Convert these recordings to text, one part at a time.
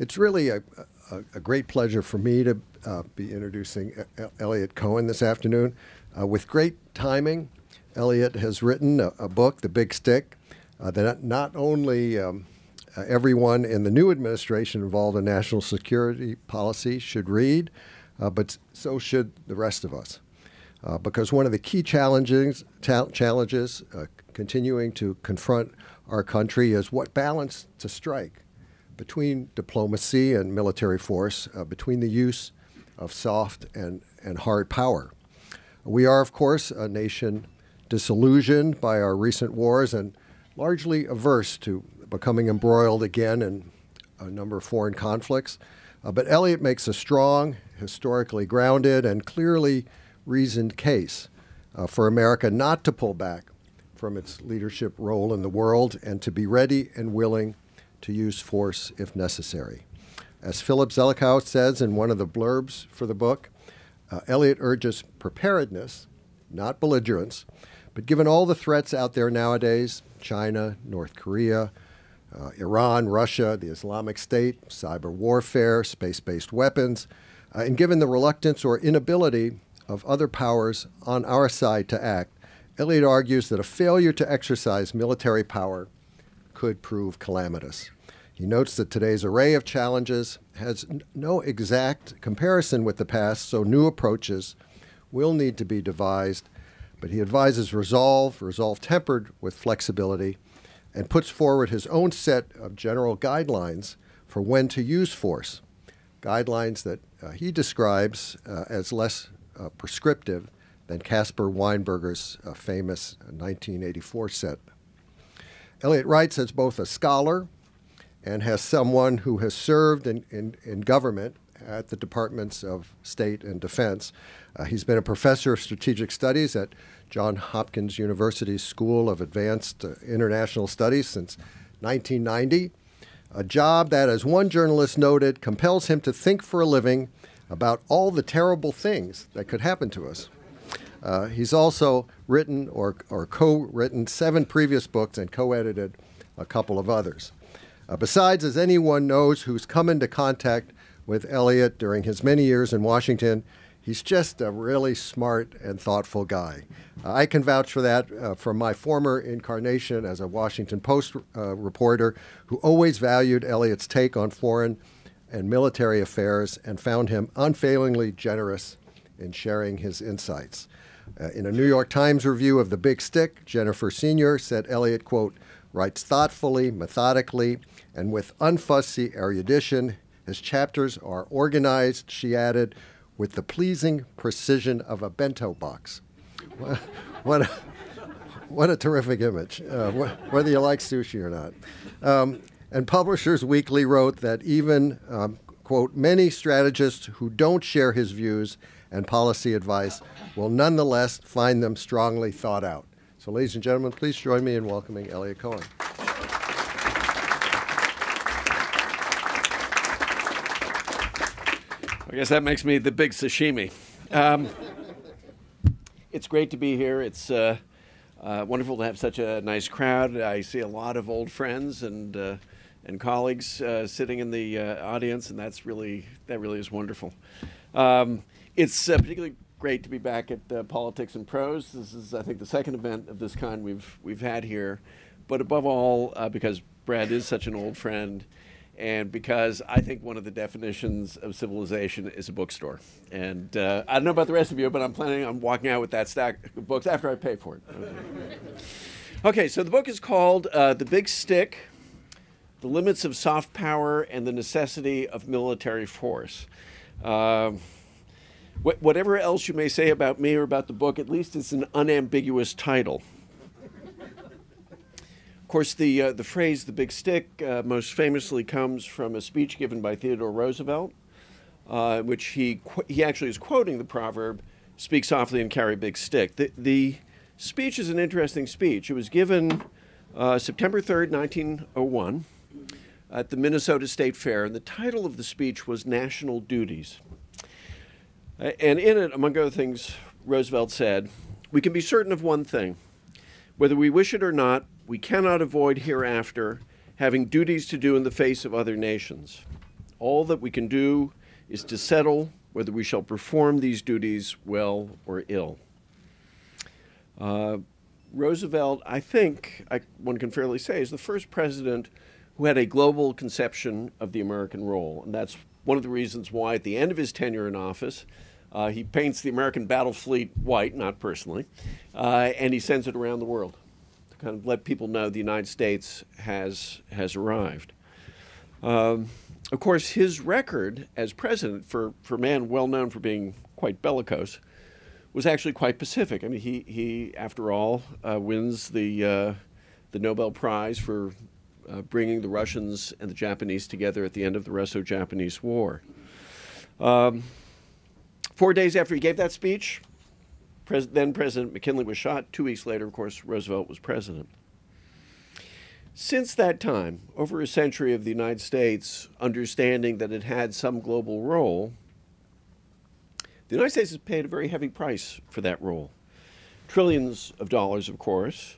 It's really a, a, a great pleasure for me to uh, be introducing Eliot Cohen this afternoon. Uh, with great timing, Eliot has written a, a book, The Big Stick, uh, that not only um, uh, everyone in the new administration involved in national security policy should read, uh, but so should the rest of us. Uh, because one of the key challenges, challenges continuing to confront our country is what balance to strike between diplomacy and military force, uh, between the use of soft and, and hard power. We are, of course, a nation disillusioned by our recent wars and largely averse to becoming embroiled again in a number of foreign conflicts. Uh, but Eliot makes a strong, historically grounded, and clearly reasoned case uh, for America not to pull back from its leadership role in the world and to be ready and willing to use force if necessary. As Philip Zelikow says in one of the blurbs for the book, uh, Eliot urges preparedness, not belligerence, but given all the threats out there nowadays China, North Korea, uh, Iran, Russia, the Islamic State, cyber warfare, space based weapons, uh, and given the reluctance or inability of other powers on our side to act, Eliot argues that a failure to exercise military power could prove calamitous. He notes that today's array of challenges has no exact comparison with the past, so new approaches will need to be devised. But he advises resolve, resolve tempered with flexibility, and puts forward his own set of general guidelines for when to use force. Guidelines that uh, he describes uh, as less uh, prescriptive than Caspar Weinberger's uh, famous 1984 set Eliot writes as both a scholar and has someone who has served in, in, in government at the Departments of State and Defense. Uh, he's been a professor of strategic studies at Johns Hopkins University School of Advanced uh, International Studies since 1990, a job that, as one journalist noted, compels him to think for a living about all the terrible things that could happen to us. Uh, he's also written or, or co written seven previous books and co edited a couple of others. Uh, besides, as anyone knows who's come into contact with Eliot during his many years in Washington, he's just a really smart and thoughtful guy. Uh, I can vouch for that uh, from my former incarnation as a Washington Post uh, reporter who always valued Eliot's take on foreign and military affairs and found him unfailingly generous in sharing his insights. Uh, in a New York Times review of The Big Stick, Jennifer Senior said Eliot, quote, writes thoughtfully, methodically, and with unfussy erudition. His chapters are organized, she added, with the pleasing precision of a bento box. what, a, what a terrific image, uh, wh- whether you like sushi or not. Um, and Publishers Weekly wrote that even, um, quote, many strategists who don't share his views and policy advice will nonetheless find them strongly thought out. So, ladies and gentlemen, please join me in welcoming Eliot Cohen. I guess that makes me the big sashimi. Um, it's great to be here. It's uh, uh, wonderful to have such a nice crowd. I see a lot of old friends and uh, and colleagues uh, sitting in the uh, audience, and that's really that really is wonderful. Um, it's uh, particularly great to be back at Politics and Prose. This is, I think, the second event of this kind we've we've had here, but above all, because Brad is such an old friend, and because I think one of the definitions of civilization is a bookstore. And uh, I don't know about the rest of you, but I'm planning on walking out with that stack of books after I pay for it. okay, so the book is called uh, "The Big Stick." The limits of soft power and the necessity of military force. Uh, Wh- whatever else you may say about me or about the book, at least it's an unambiguous title. Of course, the, uh, the phrase the big stick uh, most famously comes from a speech given by Theodore Roosevelt, uh, which he, he actually is quoting the proverb speak softly and carry big stick. The, the speech is an interesting speech. It was given uh, September 3rd, 1901, at the Minnesota State Fair, and the title of the speech was National Duties. And in it, among other things, Roosevelt said, We can be certain of one thing. Whether we wish it or not, we cannot avoid hereafter having duties to do in the face of other nations. All that we can do is to settle whether we shall perform these duties well or ill. Uh, Roosevelt, I think, I, one can fairly say, is the first president who had a global conception of the American role. And that's one of the reasons why, at the end of his tenure in office, uh, he paints the American battle fleet white, not personally, uh, and he sends it around the world kind of let people know the United States has, has arrived. Um, of course, his record as president, for, for a man well known for being quite bellicose, was actually quite pacific. I mean, he, he after all, uh, wins the, uh, the Nobel Prize for uh, bringing the Russians and the Japanese together at the end of the Russo Japanese War. Um, four days after he gave that speech, Pres then President McKinley was shot. Two weeks later, of course, Roosevelt was president. Since that time, over a century of the United States understanding that it had some global role, the United States has paid a very heavy price for that role. Trillions of dollars, of course,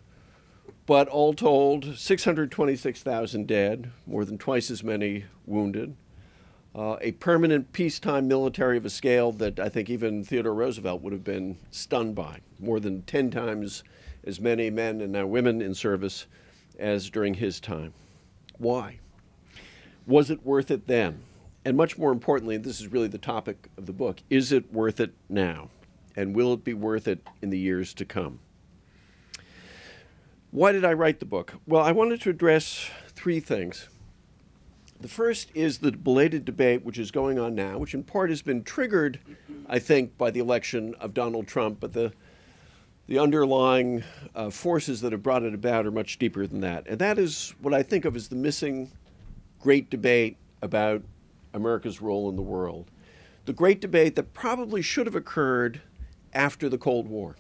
but all told, 626,000 dead, more than twice as many wounded, uh, a permanent peacetime military of a scale that I think even Theodore Roosevelt would have been stunned by, more than 10 times as many men and now women in service as during his time. Why? Was it worth it then? And much more importantly, this is really the topic of the book, is it worth it now? And will it be worth it in the years to come? Why did I write the book? Well, I wanted to address three things. The first is the belated debate which is going on now, which in part has been triggered, I think, by the election of Donald Trump, but the the underlying uh, forces that have brought it about are much deeper than that. And that is what I think of as the missing great debate about America's role in the world. The great debate that probably should have occurred after the Cold War.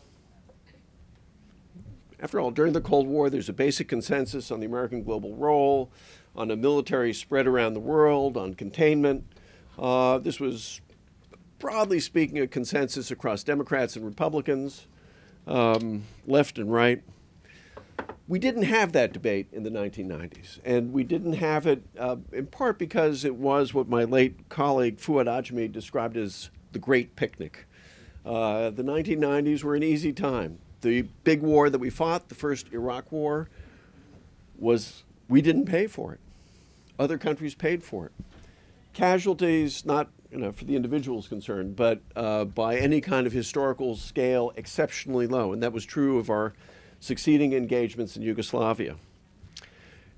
After all, during the Cold War, there's a basic consensus on the American global role, on a military spread around the world, on containment. Uh, this was, broadly speaking, a consensus across Democrats and Republicans, um, left and right. We didn't have that debate in the 1990s, and we didn't have it uh, in part because it was what my late colleague Fouad Ajami described as the Great Picnic. Uh, the 1990s were an easy time. The big war that we fought, the first Iraq War, was we didn't pay for it. Other countries paid for it. Casualties, not you know, for the individuals concerned, but uh, by any kind of historical scale, exceptionally low. And that was true of our succeeding engagements in Yugoslavia.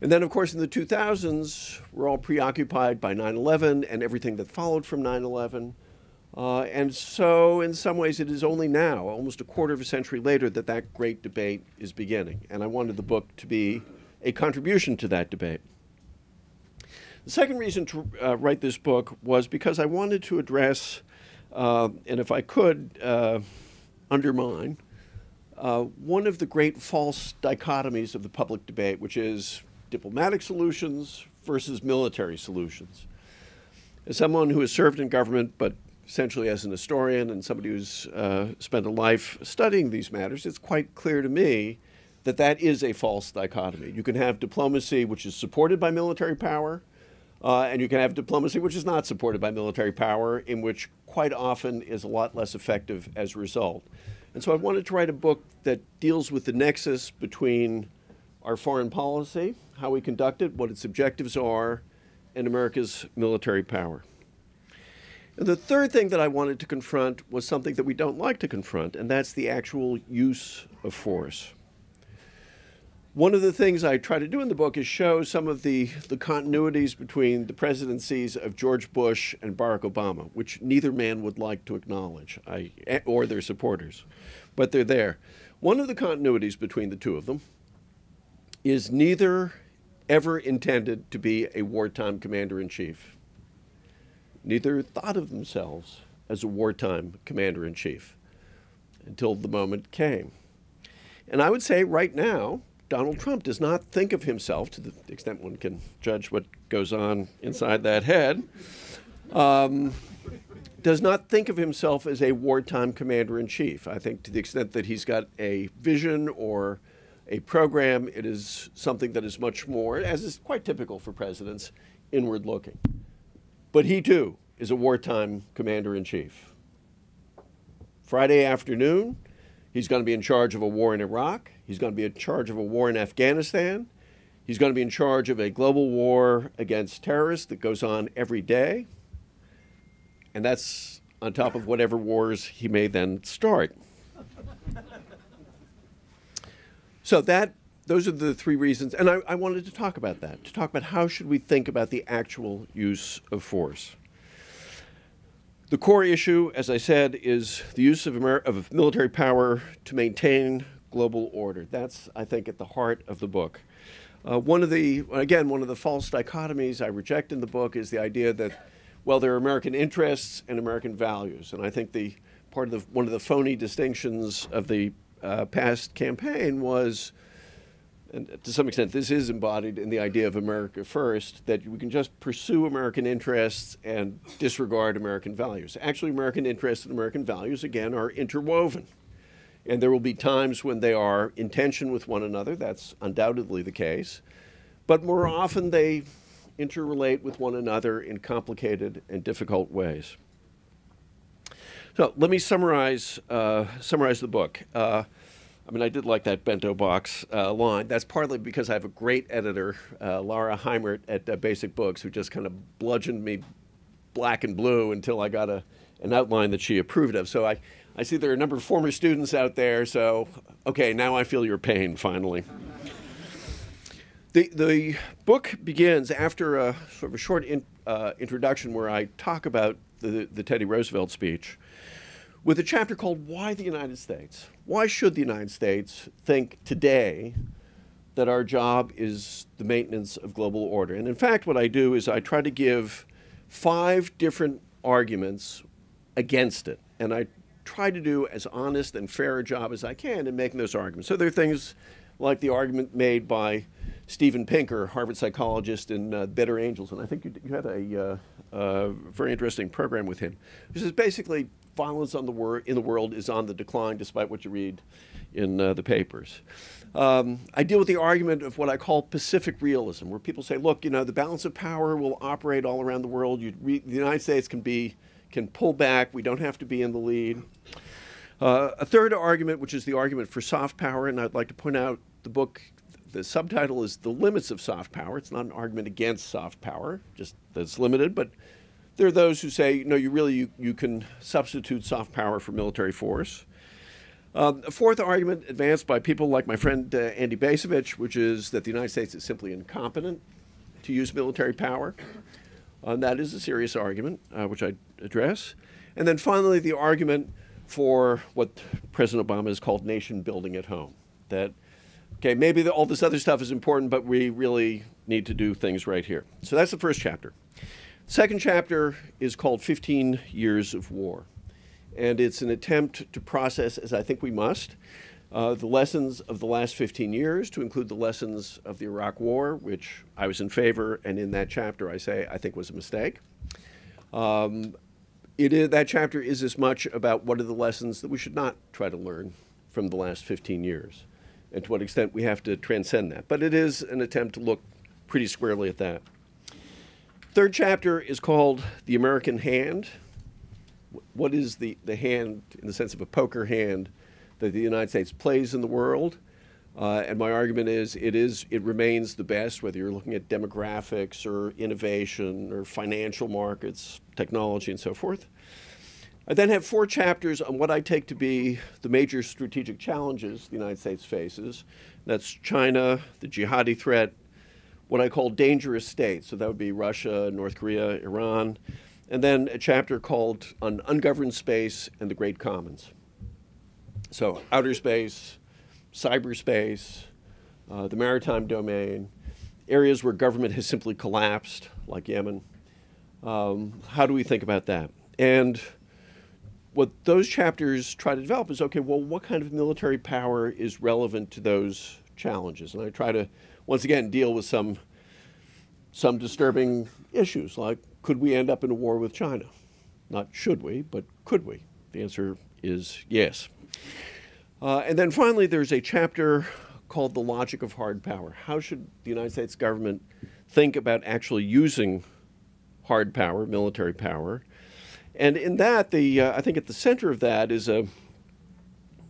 And then, of course, in the 2000s, we're all preoccupied by 9 11 and everything that followed from 9 11. Uh, and so, in some ways, it is only now, almost a quarter of a century later, that that great debate is beginning. And I wanted the book to be a contribution to that debate. The second reason to uh, write this book was because I wanted to address, uh, and if I could, uh, undermine uh, one of the great false dichotomies of the public debate, which is diplomatic solutions versus military solutions. As someone who has served in government, but essentially as an historian and somebody who's uh, spent a life studying these matters, it's quite clear to me that that is a false dichotomy. You can have diplomacy which is supported by military power, uh, and you can have diplomacy which is not supported by military power, in which quite often is a lot less effective as a result. And so I wanted to write a book that deals with the nexus between our foreign policy, how we conduct it, what its objectives are, and America's military power. And the third thing that I wanted to confront was something that we don't like to confront, and that's the actual use of force. One of the things I try to do in the book is show some of the, the continuities between the presidencies of George Bush and Barack Obama, which neither man would like to acknowledge, I, eh, or their supporters, but they're there. One of the continuities between the two of them is neither ever intended to be a wartime commander in chief. Neither thought of themselves as a wartime commander in chief until the moment came. And I would say right now, Donald Trump does not think of himself, to the extent one can judge what goes on inside that head, um, does not think of himself as a wartime commander in chief. I think to the extent that he's got a vision or a program, it is something that is much more, as is quite typical for presidents, inward looking. But he too is a wartime commander in chief. Friday afternoon, he's going to be in charge of a war in Iraq. He's going to be in charge of a war in Afghanistan. He's going to be in charge of a global war against terrorists that goes on every day. And that's on top of whatever wars he may then start. so that those are the three reasons, and I, I, wanted to talk about that, to talk about how should we think about the actual use of force. The core issue, as I said, is the use of, Amer of military power to maintain global order. That's, I think, at the heart of the book. Uh, one of the, again, one of the false dichotomies I reject in the book is the idea that, well, there are American interests and American values. And I think the part of the, one of the phony distinctions of the uh, past campaign was and to some extent, this is embodied in the idea of America first, that we can just pursue American interests and disregard American values. Actually, American interests and American values, again, are interwoven. And there will be times when they are in tension with one another. That's undoubtedly the case. But more often, they interrelate with one another in complicated and difficult ways. So let me summarize, uh, summarize the book. Uh, I mean, I did like that bento box uh, line. That's partly because I have a great editor, uh, Laura Heimert at uh, Basic Books, who just kind of bludgeoned me black and blue until I got a, an outline that she approved of. So I, I see there are a number of former students out there. So, okay, now I feel your pain finally. the, the book begins after a sort of a short in, uh, introduction where I talk about the, the Teddy Roosevelt speech with a chapter called Why the United States? Why should the United States think today that our job is the maintenance of global order? And in fact, what I do is I try to give five different arguments against it. And I try to do as honest and fair a job as I can in making those arguments. So there are things like the argument made by Steven Pinker, Harvard psychologist in uh, Better Angels, and I think you, you had a uh, uh, very interesting program with him. This is basically violence on the wor- in the world is on the decline, despite what you read in uh, the papers. Um, I deal with the argument of what I call Pacific realism, where people say, look, you know, the balance of power will operate all around the world. Re- the United States can be can pull back. We don't have to be in the lead. Uh, a third argument, which is the argument for soft power, and I'd like to point out the book. The subtitle is "The Limits of Soft Power." It's not an argument against soft power, just that it's limited, but there are those who say, no, you really you, you can substitute soft power for military force. Um, a fourth argument advanced by people like my friend uh, Andy Bacevich, which is that the United States is simply incompetent to use military power. Uh, that is a serious argument, uh, which I address. And then finally, the argument for what President Obama has called nation building at home. That, okay, maybe the, all this other stuff is important, but we really need to do things right here. So that's the first chapter. Second chapter is called 15 Years of War. And it's an attempt to process, as I think we must, uh, the lessons of the last 15 years, to include the lessons of the Iraq War, which I was in favor, and in that chapter I say I think was a mistake. Um, that chapter is as much about what are the lessons that we should not try to learn from the last 15 years, and to what extent we have to transcend that. But it is an attempt to look pretty squarely at that. Third chapter is called The American Hand. What is the, the hand, in the sense of a poker hand, that the United States plays in the world? Uh, and my argument is it is it remains the best, whether you're looking at demographics or innovation or financial markets, technology, and so forth. I then have four chapters on what I take to be the major strategic challenges the United States faces. That's China, the jihadi threat, what I call dangerous states. So that would be Russia, North Korea, Iran. And then a chapter called On Ungoverned Space and the Great Commons. So outer space, cyberspace, uh, the maritime domain, areas where government has simply collapsed, like Yemen. Um, how do we think about that? And what those chapters try to develop is okay, well, what kind of military power is relevant to those challenges? And I try to once again deal with some some disturbing issues like could we end up in a war with China? Not should we, but could we? The answer is yes. Uh, and then finally, there's a chapter called The Logic of Hard Power. How should the United States government think about actually using hard power, military power. And in that, the uh, I think at the center of that is a.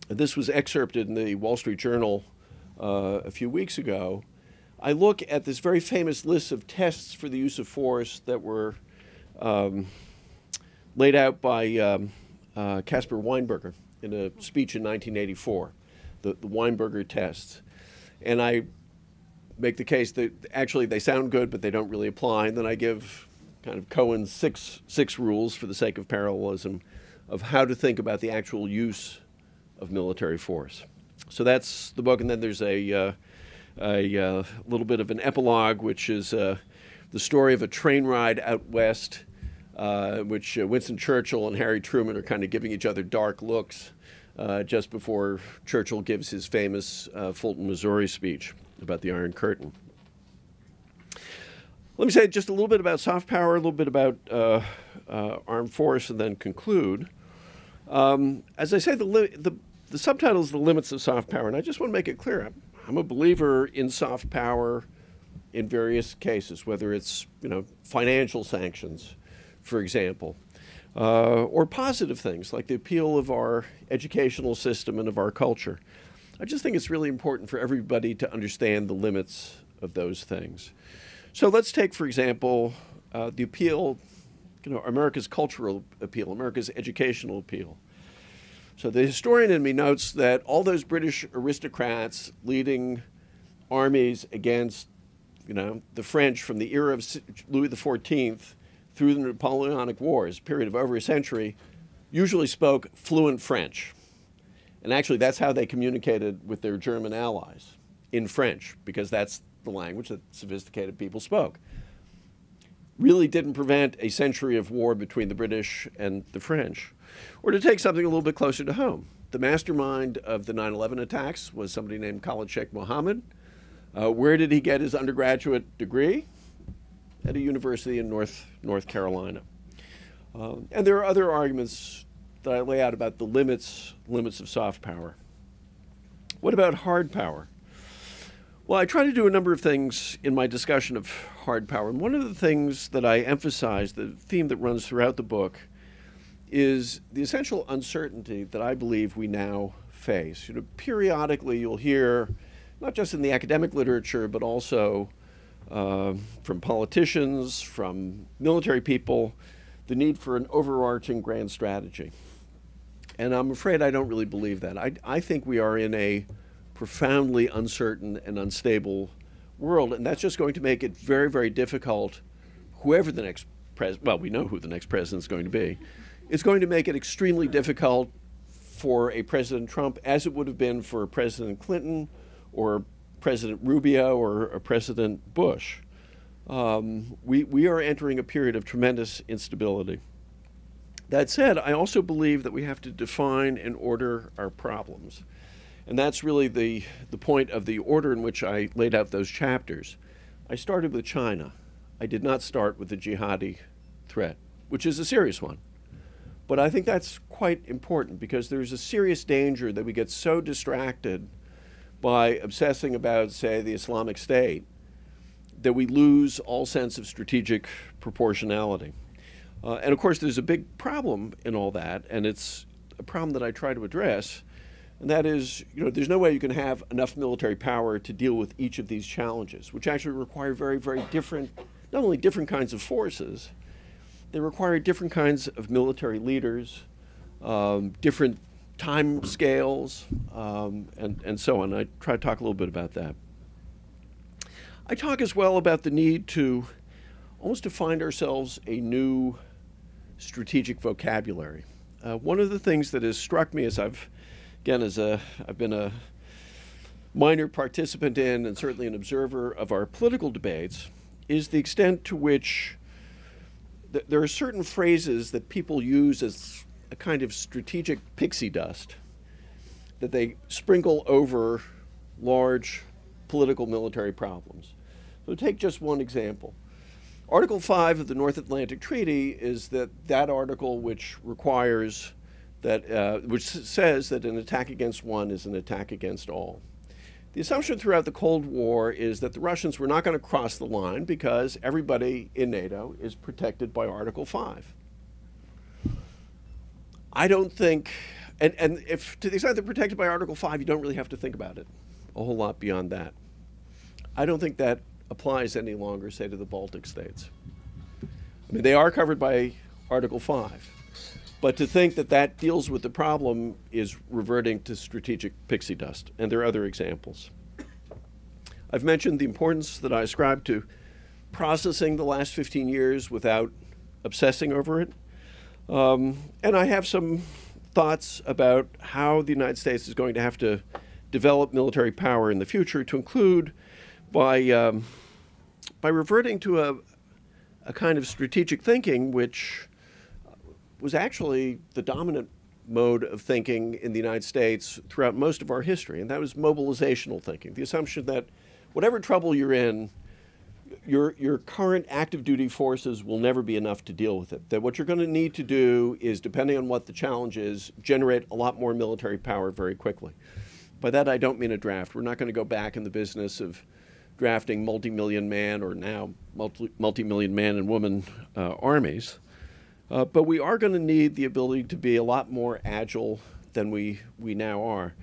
This was excerpted in the Wall Street Journal uh, a few weeks ago. I look at this very famous list of tests for the use of force that were um, laid out by um, uh, Weinberger in a speech in 1984, the, the Weinberger tests. And I make the case that actually they sound good, but they don't really apply. And then I give kind of Cohen's six, six rules for the sake of parallelism of how to think about the actual use of military force. So that's the book. And then there's a, uh, a uh, little bit of an epilogue, which is uh, the story of a train ride out west, uh, which uh, Winston Churchill and Harry Truman are kind of giving each other dark looks uh, just before Churchill gives his famous Fulton, Missouri speech about the Iron Curtain. Let me say just a little bit about soft power, a little bit about uh, uh, armed force, and then conclude. Um, as I say, the, the, the subtitle is The Limits of Soft Power, and I just want to make it clear I'm, I'm a believer in soft power in various cases, whether it's you know financial sanctions, for example, uh, or positive things like the appeal of our educational system and of our culture. I just think it's really important for everybody to understand the limits of those things. So let's take, for example, uh, the appeal, you know, America's cultural appeal, America's educational appeal. So the historian in me notes that all those British aristocrats leading armies against, you know, the French from the era of Louis XIV through the Napoleonic Wars, period of over a century, usually spoke fluent French. And actually, that's how they communicated with their German allies in French, because that's the language that sophisticated people spoke. Really didn't prevent a century of war between the British and the French. Or to take something a little bit closer to home, the mastermind of the 9 11 attacks was somebody named Khalid Sheikh Mohammed. Uh, where did he get his undergraduate degree? At a university in North, North Carolina. Um, and there are other arguments that I lay out about the limits, limits of soft power. What about hard power? Well, I try to do a number of things in my discussion of hard power. And one of the things that I emphasize, the theme that runs throughout the book, is the essential uncertainty that I believe we now face. You know, periodically you'll hear, not just in the academic literature, but also uh, from politicians, from military people, the need for an overarching grand strategy. And I'm afraid I don't really believe that. I, I think we are in a profoundly uncertain and unstable world, and that's just going to make it very, very difficult. Whoever the next president, well, we know who the next president is going to be. It's going to make it extremely difficult for a President Trump, as it would have been for President Clinton, or President Rubio, or President Bush. Um, we, we are entering a period of tremendous instability. That said, I also believe that we have to define and order our problems. And that's really the, the point of the order in which I laid out those chapters. I started with China. I did not start with the jihadi threat, which is a serious one. But I think that's quite important because there's a serious danger that we get so distracted by obsessing about, say, the Islamic State that we lose all sense of strategic proportionality. Uh, and of course, there's a big problem in all that, and it's a problem that I try to address and that is, you know, there's no way you can have enough military power to deal with each of these challenges, which actually require very, very different, not only different kinds of forces, they require different kinds of military leaders, um, different time scales, um, and, and so on. I try to talk a little bit about that. I talk as well about the need to almost to find ourselves a new strategic vocabulary. Uh, one of the things that has struck me as I've again, as a, I've been a minor participant in and certainly an observer of our political debates, is the extent to which th- there are certain phrases that people use as a kind of strategic pixie dust that they sprinkle over large political military problems. So, take just one example. Article 5 of the North Atlantic Treaty is that that article which requires that, uh, which says that an attack against one is an attack against all. The assumption throughout the Cold War is that the Russians were not going to cross the line because everybody in NATO is protected by Article 5. I don't think, and, and if to the extent they're protected by Article 5, you don't really have to think about it a whole lot beyond that. I don't think that applies any longer, say, to the Baltic states. I mean, they are covered by Article 5. But to think that that deals with the problem is reverting to strategic pixie dust. And there are other examples. I've mentioned the importance that I ascribe to processing the last 15 years without obsessing over it. Um, and I have some thoughts about how the United States is going to have to develop military power in the future to include by, um, by reverting to a, a kind of strategic thinking which was actually the dominant mode of thinking in the United States throughout most of our history, and that was mobilizational thinking. The assumption that whatever trouble you're in, your, your current active duty forces will never be enough to deal with it. That what you're going to need to do is, depending on what the challenge is, generate a lot more military power very quickly. By that, I don't mean a draft. We're not going to go back in the business of drafting multi million man or now multi million man and woman uh, armies. Uh, but we are going to need the ability to be a lot more agile than we, we now are.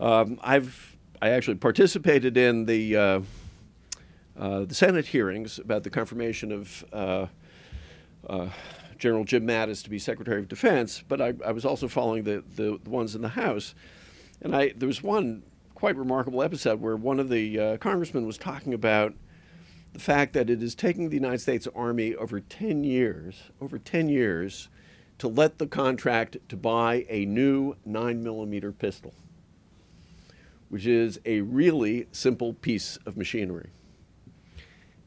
Um, I've I actually participated in the uh, uh, the Senate hearings about the confirmation of uh, uh, General Jim Mattis to be Secretary of Defense, but I, I was also following the, the, the, ones in the House. And I, there was one quite remarkable episode where one of the uh, congressmen was talking about the fact that it is taking the United States Army over 10 years, over 10 years, to let the contract to buy a new 9 millimeter pistol, which is a really simple piece of machinery.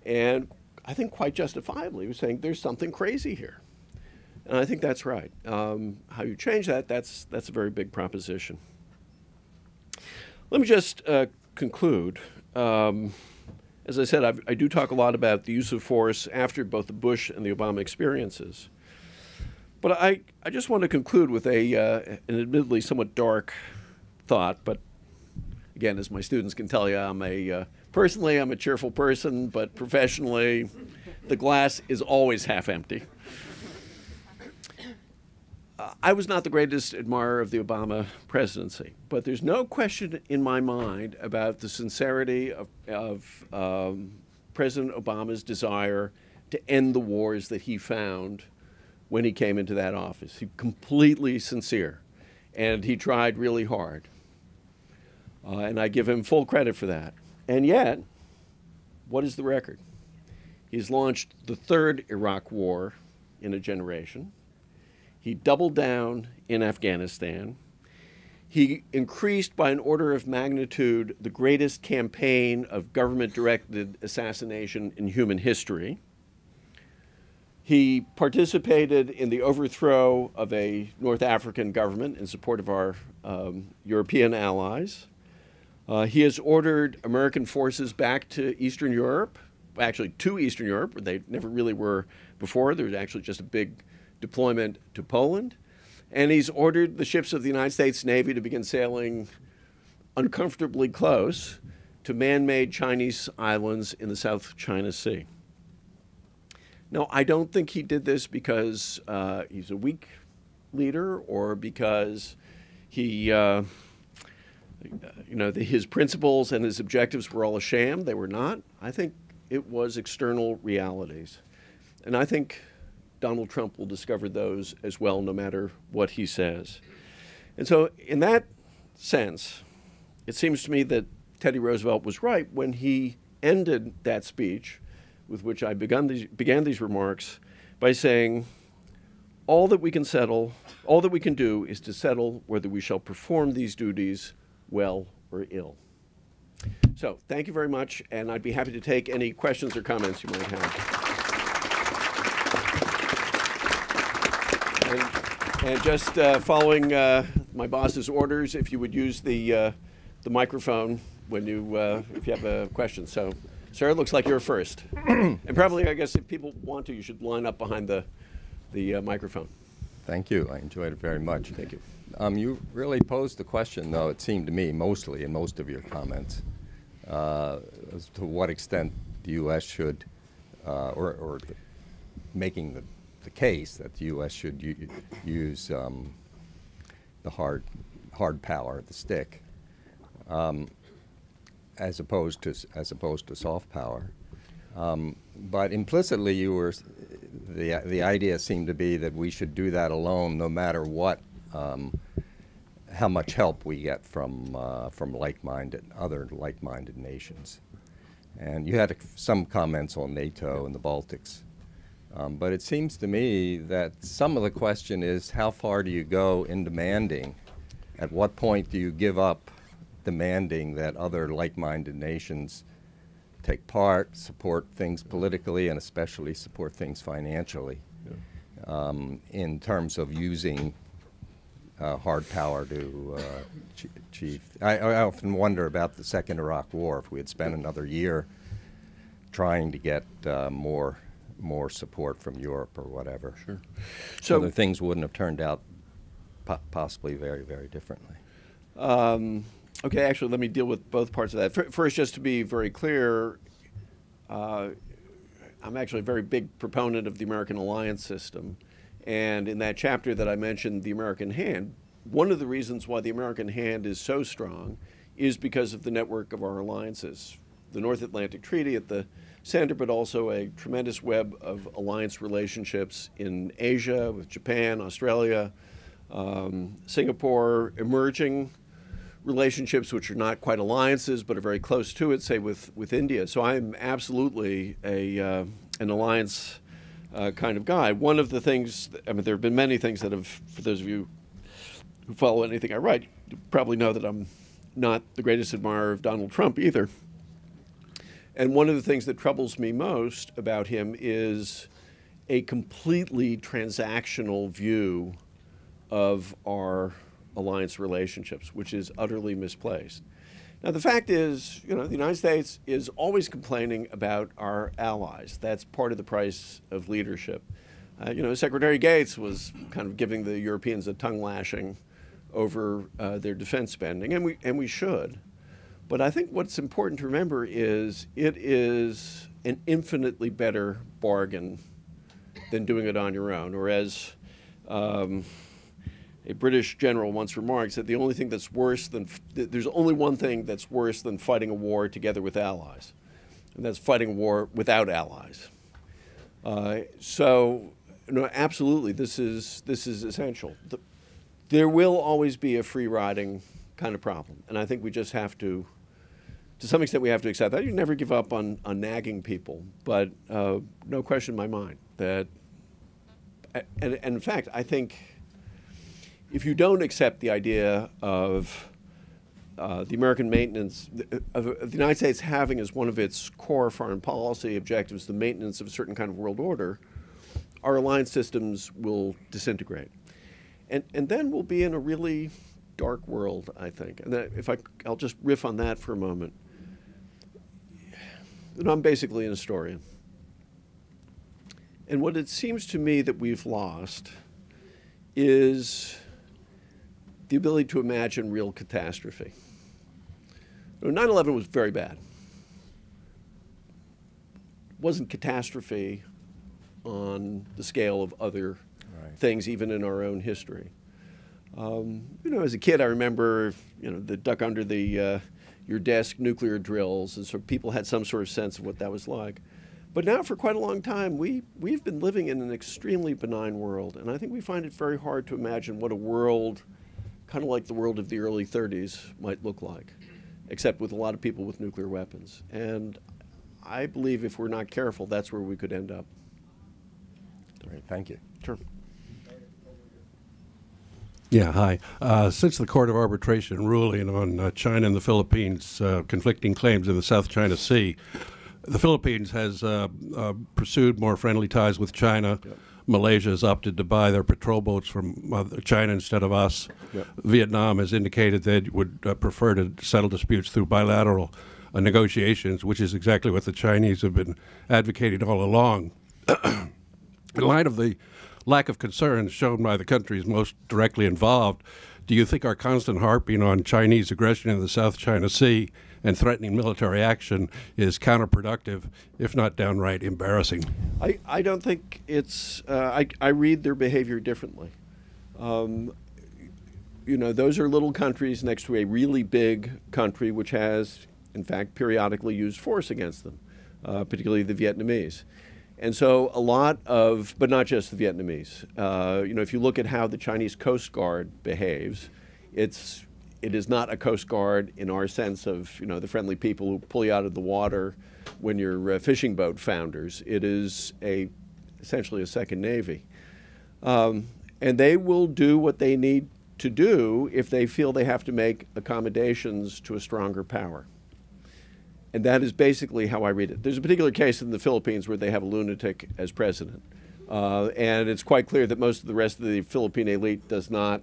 And I think quite justifiably was saying there's something crazy here. And I think that's right. Um, how you change that, that's, that's a very big proposition. Let me just uh, conclude. Um, as I said, I've, i do talk a lot about the use of force after both the Bush and the Obama experiences. But I, I just want to conclude with a, uh, an admittedly somewhat dark thought. But again, as my students can tell you, I'm a, uh, personally, I'm a cheerful person, but professionally, the glass is always half empty. I was not the greatest admirer of the Obama presidency, but there's no question in my mind about the sincerity of, of um, President Obama's desire to end the wars that he found when he came into that office. He completely sincere, and he tried really hard. Uh, and I give him full credit for that. And yet, what is the record? He's launched the third Iraq war in a generation. He doubled down in Afghanistan. He increased by an order of magnitude the greatest campaign of government directed assassination in human history. He participated in the overthrow of a North African government in support of our um, European allies. Uh, he has ordered American forces back to Eastern Europe, actually to Eastern Europe, where they never really were before. There was actually just a big deployment to Poland. And he's ordered the ships of the United States Navy to begin sailing uncomfortably close to man made Chinese islands in the South China Sea. Now, I don't think he did this because uh, he's a weak leader or because he, uh, you know, the, his principles and his objectives were all a sham. They were not. I think it was external realities. And I think Donald Trump will discover those as well, no matter what he says. And so, in that sense, it seems to me that Teddy Roosevelt was right when he ended that speech, with which I began these, began these remarks, by saying, All that we can settle, all that we can do is to settle whether we shall perform these duties well or ill. So, thank you very much, and I'd be happy to take any questions or comments you might have. And, and just uh, following uh, my boss's orders, if you would use the, uh, the microphone when you, uh, if you have a question. So, sir, it looks like you're first. and probably, I guess, if people want to, you should line up behind the, the uh, microphone. Thank you. I enjoyed it very much. Thank you. Um, you really posed the question, though, it seemed to me, mostly in most of your comments, uh, as to what extent the U.S. should, uh, or, or making the, the case that the U.S. should use um, the hard, hard power, the stick, um, as opposed to as opposed to soft power. Um, but implicitly, you were the the idea seemed to be that we should do that alone, no matter what, um, how much help we get from uh, from like-minded other like-minded nations. And you had some comments on NATO and the Baltics. Um, but it seems to me that some of the question is how far do you go in demanding? At what point do you give up demanding that other like minded nations take part, support things politically, and especially support things financially yeah. um, in terms of using uh, hard power to uh, achieve. I, I, often wonder about the second Iraq War. If we had spent another year trying to get uh, more more support from Europe or whatever, sure. so, so things wouldn't have turned out po possibly very very differently. Um, Okay, actually, let me deal with both parts of that. First, just to be very clear, uh, I'm actually a very big proponent of the American alliance system. And in that chapter that I mentioned, the American hand, one of the reasons why the American hand is so strong is because of the network of our alliances. The North Atlantic Treaty at the center, but also a tremendous web of alliance relationships in Asia with Japan, Australia, um, Singapore, emerging relationships which are not quite alliances but are very close to it, say with, with India. So I'm absolutely a, uh, an alliance uh, kind of guy. One of the things, I mean, there have been many things that have, for those of you who follow anything I write, probably know that I'm not the greatest admirer of Donald Trump either. And one of the things that troubles me most about him is a completely transactional view of our alliance relationships, which is utterly misplaced. Now, the fact is, you know, the United States is always complaining about our allies. That's part of the price of leadership. Uh, you know, Secretary Gates was kind of giving the Europeans a tongue lashing over uh, their defense spending, and we, and we should. But I think what's important to remember is it is an infinitely better bargain than doing it on your own, or as um, a British general once remarked that the only thing that's worse than there's only one thing that's worse than fighting a war together with allies, and that's fighting a war without allies. Uh, so, no, absolutely, this is this is essential. The, there will always be a free riding kind of problem, and I think we just have to, to some extent, we have to accept that. You never give up on on nagging people, but uh, no question in my mind that, and, and in fact, I think if you don't accept the idea of uh, the American maintenance of, of, the United States having as one of its core foreign policy objectives the maintenance of a certain kind of world order, our alliance systems will disintegrate. And, and then we'll be in a really dark world, I think. And that, if I, I'll just riff on that for a moment. And I'm basically an historian. And what it seems to me that we've lost is the ability to imagine real catastrophe. 9 11 was very bad. It wasn't catastrophe on the scale of other right. things, even in our own history. Um, you know, as a kid, I remember, you know, the duck under the uh, your desk nuclear drills, and so people had some sort of sense of what that was like. But now, for quite a long time, we we've been living in an extremely benign world, and I think we find it very hard to imagine what a world kind of like the world of the early 30s might look like, except with a lot of people with nuclear weapons. And I believe if we're not careful, that's where we could end up. Great, thank you. Sure. Yeah, hi. Uh, since the Court of Arbitration ruling on uh, China and the Philippines uh, conflicting claims in the South China Sea, the Philippines has uh, uh, pursued more friendly ties with China. Yep. Malaysia has opted to buy their patrol boats from uh, China instead of us. Yep. Vietnam has indicated they would uh, prefer to settle disputes through bilateral uh, negotiations, which is exactly what the Chinese have been advocating all along. In light of the lack of concern shown by the countries most directly involved, Do you think our constant harping on Chinese aggression in the South China Sea and threatening military action is counterproductive, if not downright embarrassing? I, I don't think it's, uh, I, I read their behavior differently. Um, you know, those are little countries next to a really big country which has, in fact, periodically used force against them, uh, particularly the Vietnamese. And so a lot of, but not just the Vietnamese. Uh, you know, if you look at how the Chinese Coast Guard behaves, it's it is not a Coast Guard in our sense of you know the friendly people who pull you out of the water when your uh, fishing boat founders. It is a essentially a second navy, um, and they will do what they need to do if they feel they have to make accommodations to a stronger power. And that is basically how I read it. There's a particular case in the Philippines where they have a lunatic as president. Uh, and it's quite clear that most of the rest of the Philippine elite does not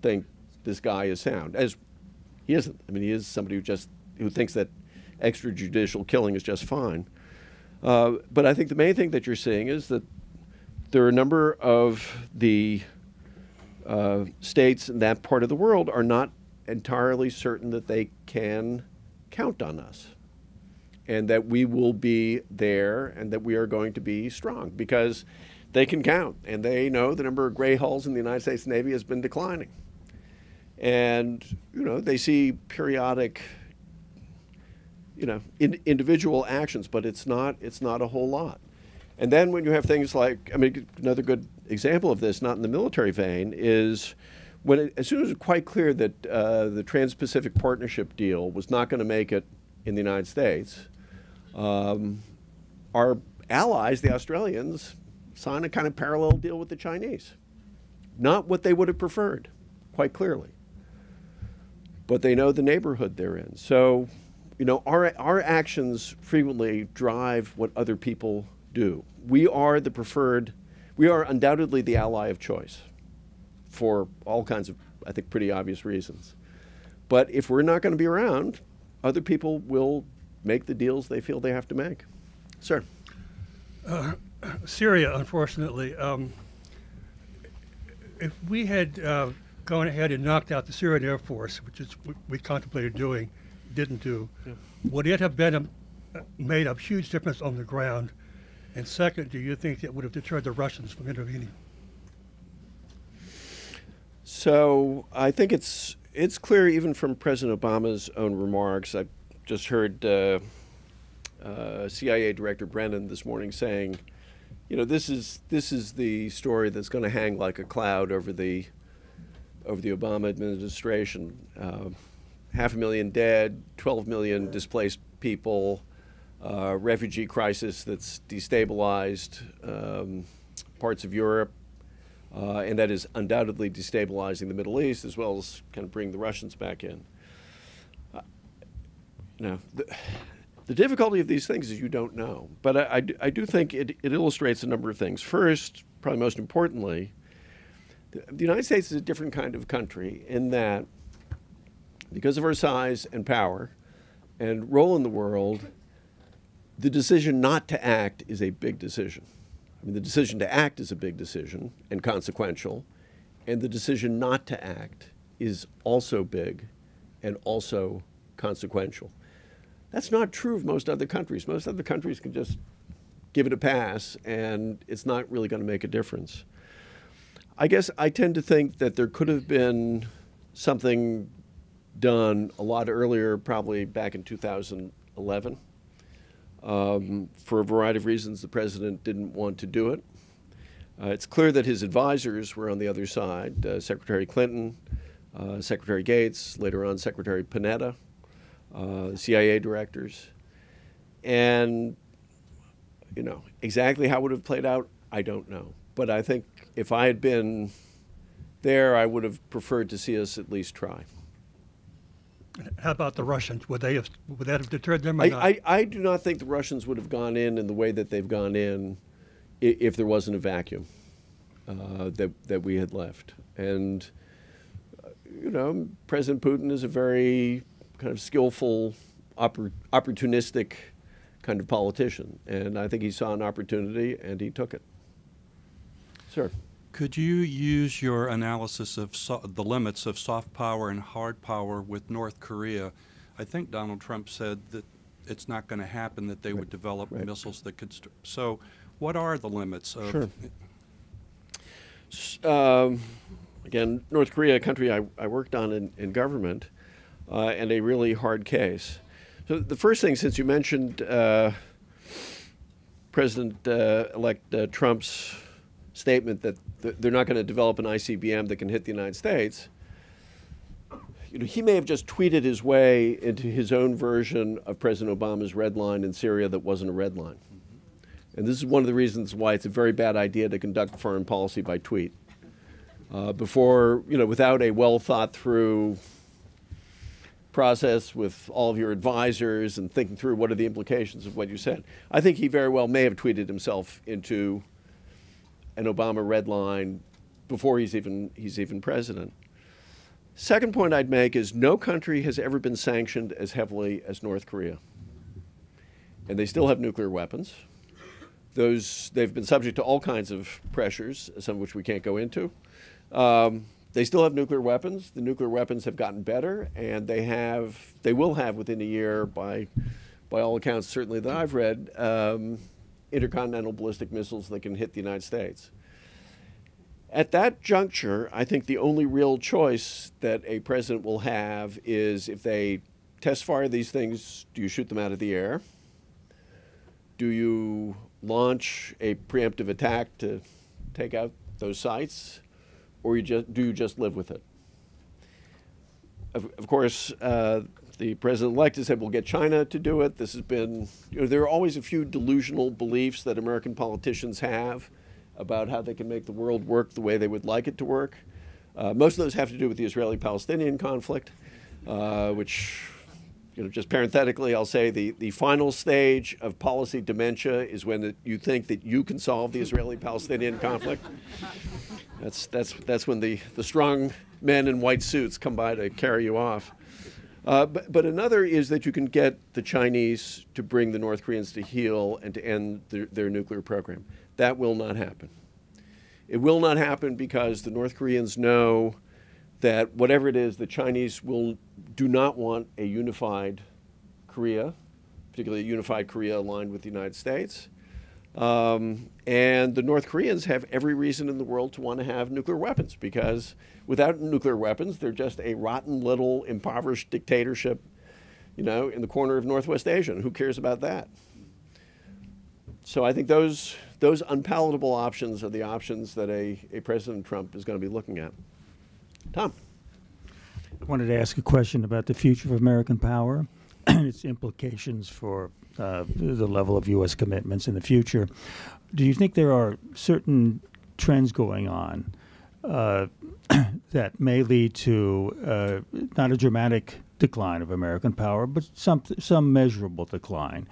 think this guy is sound. As he isn't. I mean, he is somebody who just who thinks that extrajudicial killing is just fine. Uh, but I think the main thing that you're seeing is that there are a number of the uh, states in that part of the world are not entirely certain that they can count on us and that we will be there and that we are going to be strong because they can count and they know the number of gray hulls in the United States Navy has been declining. And, you know, they see periodic, you know, in, individual actions, but it's not, it's not a whole lot. And then when you have things like, I mean, another good example of this, not in the military vein, is when it, as soon as it was quite clear that uh, the Trans-Pacific Partnership deal was not going to make it in the United States, um, our allies, the Australians, signed a kind of parallel deal with the Chinese. Not what they would have preferred, quite clearly. But they know the neighborhood they're in. So, you know, our, our actions frequently drive what other people do. We are the preferred, we are undoubtedly the ally of choice for all kinds of, I think, pretty obvious reasons. But if we're not going to be around, other people will make the deals they feel they have to make. Sir. Uh, Syria, unfortunately, um, if we had uh, gone ahead and knocked out the Syrian Air Force, which is what we contemplated doing, didn't do, yeah. would it have been a, made a huge difference on the ground? And second, do you think it would have deterred the Russians from intervening? So I think it's it's clear even from President Obama's own remarks. I just heard uh, uh, CIA Director Brennan this morning saying, you know, this is this is the story that's going to hang like a cloud over the over the Obama administration. Uh, half a million dead, 12 million displaced people, uh, refugee crisis that's destabilized um, parts of Europe, uh, and that is undoubtedly destabilizing the Middle East as well as kind of bring the Russians back in. Know, the, the, difficulty of these things is you don't know. But I, I, I do think it, it illustrates a number of things. First, probably most importantly, the, the United States is a different kind of country in that because of our size and power and role in the world, the decision not to act is a big decision. I mean, the decision to act is a big decision and consequential, and the decision not to act is also big and also consequential. That's not true of most other countries. Most other countries can just give it a pass, and it's not really going to make a difference. I guess I tend to think that there could have been something done a lot earlier, probably back in 2011. Um, for a variety of reasons, the president didn't want to do it. Uh, it's clear that his advisors were on the other side uh, Secretary Clinton, uh, Secretary Gates, later on Secretary Panetta, uh, CIA directors. And, you know, exactly how it would have played out, I don't know. But I think if I had been there, I would have preferred to see us at least try. How about the Russians? Would they have would that have deterred them or I, not? I, I do not think the Russians would have gone in in the way that they've gone in if, if there wasn't a vacuum uh, that that we had left. And uh, you know, President Putin is a very kind of skillful, oppor- opportunistic kind of politician, and I think he saw an opportunity and he took it. Sir. Could you use your analysis of so- the limits of soft power and hard power with North Korea? I think Donald Trump said that it's not going to happen that they would develop right. missiles that could. So, what are the limits of? Sure. Um, again, North Korea, a country I, I worked on in, in government, uh, and a really hard case. So the first thing, since you mentioned uh, President-elect uh, Trump's statement that th- they're not going to develop an ICBM that can hit the United States, you know, he may have just tweeted his way into his own version of President Obama's red line in Syria that wasn't a red line. And this is one of the reasons why it's a very bad idea to conduct foreign policy by tweet. Uh, before, you know, without a well thought through process with all of your advisors and thinking through what are the implications of what you said. I think he very well may have tweeted himself into an Obama red line before he's even, he's even president. Second point I'd make is no country has ever been sanctioned as heavily as North Korea. And they still have nuclear weapons. Those, they've been subject to all kinds of pressures, some of which we can't go into. Um, they still have nuclear weapons. The nuclear weapons have gotten better, and they have, they will have within a year, by, by all accounts, certainly that I've read, um, intercontinental ballistic missiles that can hit the United States. At that juncture, I think the only real choice that a president will have is if they test fire these things, do you shoot them out of the air? Do you launch a preemptive attack to take out those sites? Or you just, do you just live with it? Of, of course, uh, the president-elect has said we'll get China to do it. This has been, you know, there are always a few delusional beliefs that American politicians have about how they can make the world work the way they would like it to work. Uh, most of those have to do with the Israeli-Palestinian conflict, uh, which, you know, just parenthetically, I'll say the, the final stage of policy dementia is when it, you think that you can solve the Israeli-Palestinian conflict. That's, that's, that's when the, the strong men in white suits come by to carry you off. Uh, but, but another is that you can get the Chinese to bring the North Koreans to heel and to end their, their nuclear program. That will not happen. It will not happen because the North Koreans know that whatever it is, the Chinese will do not want a unified Korea, particularly a unified Korea aligned with the United States. Um, and the North Koreans have every reason in the world to want to have nuclear weapons because without nuclear weapons, they're just a rotten little impoverished dictatorship, you know, in the corner of Northwest Asia. And who cares about that? So I think those those unpalatable options are the options that a, a President Trump is going to be looking at. Tom. Wanted to ask a question about the future of American power and its implications for uh, the level of U.S. commitments in the future. Do you think there are certain trends going on uh, that may lead to uh, not a dramatic decline of American power, but some some measurable decline?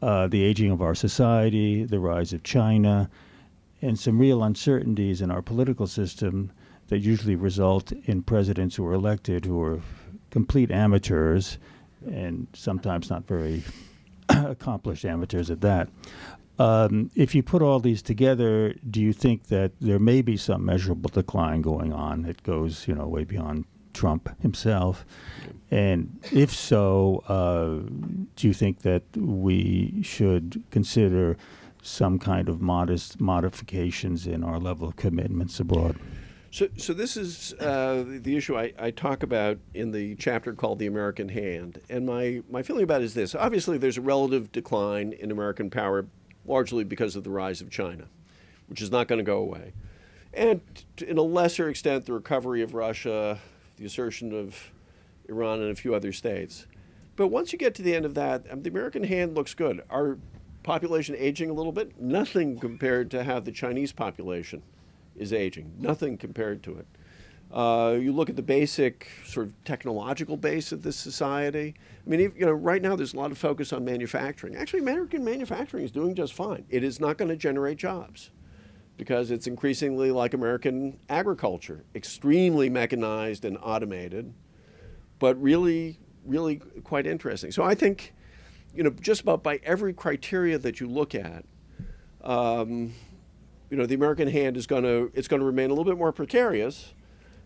Uh, the aging of our society, the rise of China, and some real uncertainties in our political system that usually result in presidents who are elected who are complete amateurs and sometimes not very accomplished amateurs at that. Um, if you put all these together, do you think that there may be some measurable decline going on that goes, you know, way beyond Trump himself? And if so, uh, do you think that we should consider some kind of modest modifications in our level of commitments abroad? So, so this is uh, the issue I, I talk about in the chapter called "The American Hand," and my my feeling about it is this: obviously, there's a relative decline in American power, largely because of the rise of China, which is not going to go away, and in a lesser extent, the recovery of Russia, the assertion of Iran, and a few other states. But once you get to the end of that, um, the American hand looks good. Our population aging a little bit, nothing compared to how the Chinese population is aging. Nothing compared to it. Uh, you look at the basic sort of technological base of this society. I mean, you know, right now there's a lot of focus on manufacturing. Actually, American manufacturing is doing just fine. It is not going to generate jobs because it's increasingly like American agriculture, extremely mechanized and automated, but really, really quite interesting. So I think, you know, just about by every criteria that you look at, um, you know, the American hand is going to it's going to remain a little bit more precarious,